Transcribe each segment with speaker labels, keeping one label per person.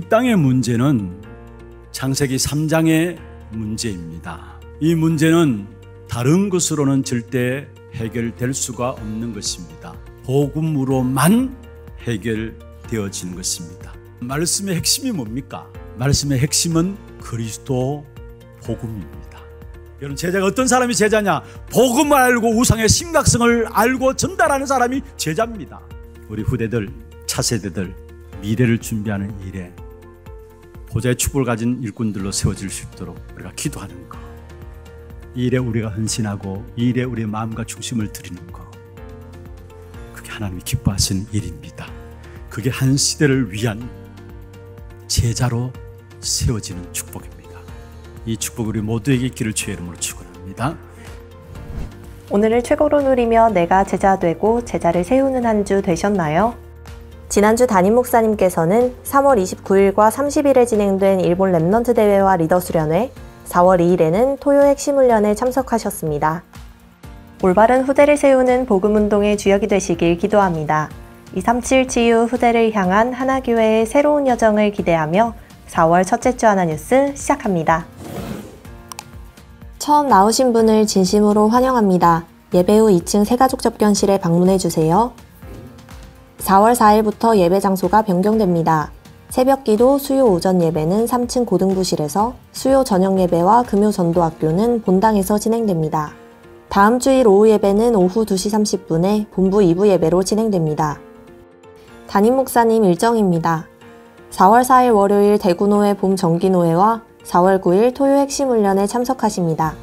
Speaker 1: 이 땅의 문제는 창세기 3장의 문제입니다. 이 문제는 다른 것으로는 절대 해결될 수가 없는 것입니다. 복음으로만 해결되어지는 것입니다. 말씀의 핵심이 뭡니까? 말씀의 핵심은 그리스도 복음입니다. 여러분 제자가 어떤 사람이 제자냐? 복음을 알고 우상의 심각성을 알고 전달하는 사람이 제자입니다. 우리 후대들, 차세대들 미래를 준비하는 일에 보좌의 축복을 가진 일꾼들로 세워질 수 있도록 우리가 기도하는 것. 이 일에 우리가 헌신하고 이 일에 우리의 마음과 중심을 드리는 것. 그게 하나님이 기뻐하신 일입니다. 그게 한 시대를 위한 제자로 세워지는 축복입니다. 이 축복 우리 모두에게 있기를 주의 이름으로 축원합니다.
Speaker 2: 오늘을 최고로 누리며 내가 제자 되고 제자를 세우는 한 주 되셨나요? 지난주 담임 목사님께서는 3월 29일과 30일에 진행된 일본 remnant 대회와 리더 수련회, 4월 2일에는 토요 핵심 훈련에 참석하셨습니다. 올바른 후대를 세우는 복음 운동의 주역이 되시길 기도합니다. 237 치유 후대를 향한 하나교회의 새로운 여정을 기대하며 4월 첫째 주 하나 뉴스 시작합니다. 처음 나오신 분을 진심으로 환영합니다. 예배 후 2층 새가족 접견실에 방문해 주세요. 4월 4일부터 예배 장소가 변경됩니다. 새벽 기도 수요 오전 예배는 3층 고등부실에서 수요 저녁 예배와 금요 전도학교는 본당에서 진행됩니다. 다음 주일 오후 예배는 오후 2시 30분에 본부 2부 예배로 진행됩니다. 담임 목사님 일정입니다. 4월 4일 월요일 대구노회 봄 정기노회와 4월 9일 토요 핵심 훈련에 참석하십니다.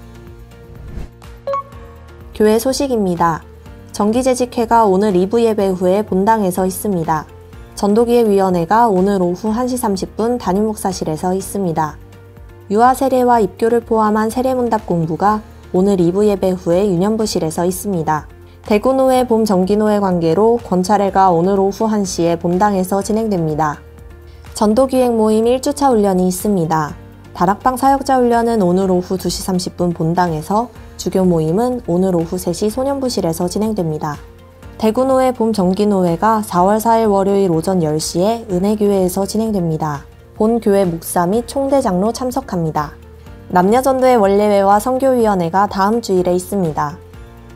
Speaker 2: 교회 소식입니다. 정기재직회가 오늘 2부 예배 후에 본당에서 있습니다. 전도기획위원회가 오늘 오후 1시 30분 담임 목사실에서 있습니다. 유아 세례와 입교를 포함한 세례문답 공부가 오늘 2부 예배 후에 유년부실에서 있습니다. 대구노회 봄 정기노회 관계로 권차례가 오늘 오후 1시에 본당에서 진행됩니다. 전도기획 모임 1주차 훈련이 있습니다. 다락방 사역자 훈련은 오늘 오후 2시 30분 본당에서 주교 모임은 오늘 오후 3시 소년부실에서 진행됩니다. 대구노회 봄 정기노회가 4월 4일 월요일 오전 10시에 은혜교회에서 진행됩니다. 본 교회 목사 및 총대장로 참석합니다. 남녀전도의 원래회와 성교위원회가 다음 주일에 있습니다.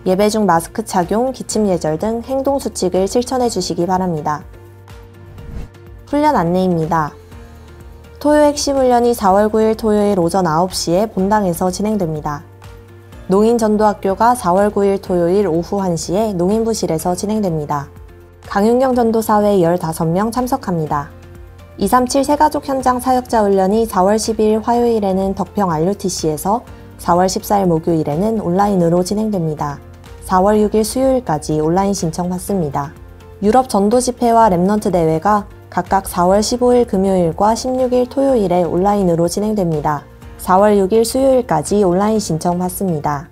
Speaker 2: 예배 중 마스크 착용, 기침 예절 등 행동 수칙을 실천해 주시기 바랍니다. 훈련 안내입니다. 토요 핵심 훈련이 4월 9일 토요일 오전 9시에 본당에서 진행됩니다. 농인전도학교가 4월 9일 토요일 오후 1시에 농인부실에서 진행됩니다. 강윤경 전도사회 15명 참석합니다. 237 새가족 현장 사역자 훈련이 4월 10일 화요일에는 덕평 RUTC에서 4월 14일 목요일에는 온라인으로 진행됩니다. 4월 6일 수요일까지 온라인 신청 받습니다. 유럽 전도 집회와 remnant 대회가 각각 4월 15일 금요일과 16일 토요일에 온라인으로 진행됩니다. 4월 6일 수요일까지 온라인 신청 받습니다.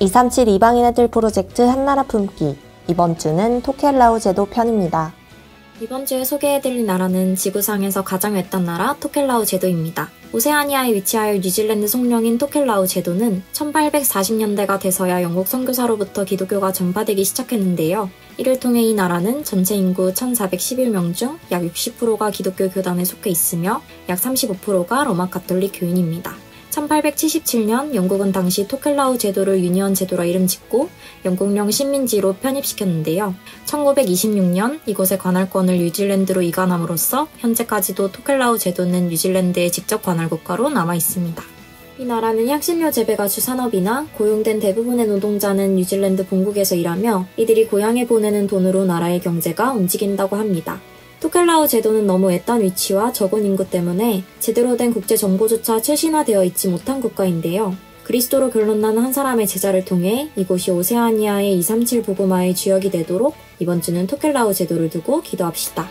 Speaker 2: 237 이방인의 뜰 프로젝트 한나라 품기 이번 주는 토켈라우 제도 편입니다.
Speaker 3: 이번 주에 소개해드릴 나라는 지구상에서 가장 외딴 나라 토켈라우 제도입니다. 오세아니아에 위치하여 뉴질랜드 속령인 토켈라우 제도는 1840년대가 돼서야 영국 선교사로부터 기독교가 전파되기 시작했는데요. 이를 통해 이 나라는 전체 인구 1411명 중 약 60%가 기독교 교단에 속해 있으며 약 35%가 로마 카톨릭 교인입니다. 1877년 영국은 당시 토켈라우 제도를 유니언 제도라 이름 짓고 영국령 식민지로 편입시켰는데요. 1926년 이곳의 관할권을 뉴질랜드로 이관함으로써 현재까지도 토켈라우 제도는 뉴질랜드의 직접 관할 국가로 남아 있습니다. 이 나라는 향신료 재배가 주산업이나 고용된 대부분의 노동자는 뉴질랜드 본국에서 일하며 이들이 고향에 보내는 돈으로 나라의 경제가 움직인다고 합니다. 토켈라우 제도는 너무 애딴 위치와 적은 인구 때문에 제대로 된 국제 정보조차 최신화되어 있지 못한 국가인데요. 그리스도로 결론난 한 사람의 제자를 통해 이곳이 오세아니아의 237 보고마의 주역이 되도록 이번 주는 토켈라우 제도를 두고 기도합시다.